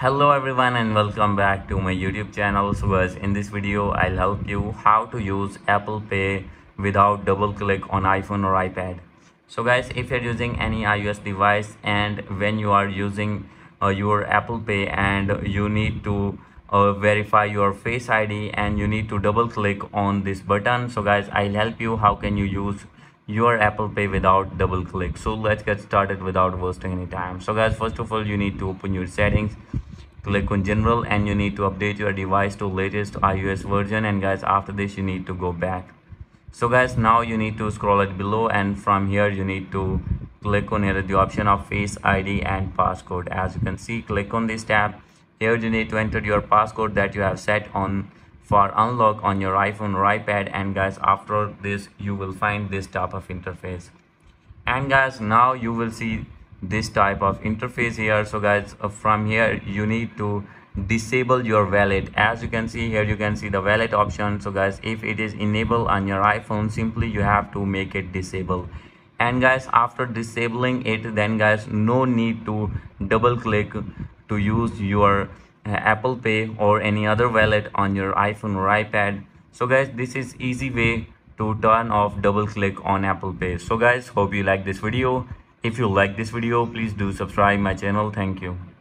hello everyone and welcome back to my youtube channel so guys in this video i'll help you how to use apple pay without double click on iphone or ipad. So guys if you're using any ios device and when you are using uh, your apple pay and you need to uh, verify your face id and you need to double click on this button so guys i'll help you how can you use your apple pay without double click. So let's get started without wasting any time. So guys first of all you need to open your settings click on general and you need to update your device to latest ios version. And guys after this you need to go back. So guys now you need to scroll it below and from here you need to click on here the option of face id and passcode. As you can see click on this tab. Here you need to enter your passcode that you have set on for unlock on your iphone or ipad. And guys after this you will find this type of interface. And guys now you will see this type of interface here. So guys uh, from here you need to disable your wallet as you can see here you can see the wallet option. So guys if it is enabled on your iphone simply you have to make it disable. And guys after disabling it then guys no need to double click to use your uh, apple pay or any other wallet on your iphone or ipad. So guys this is easy way to turn off double click on apple pay. So guys hope you like this video if you like this video please do subscribe my channel. Thank you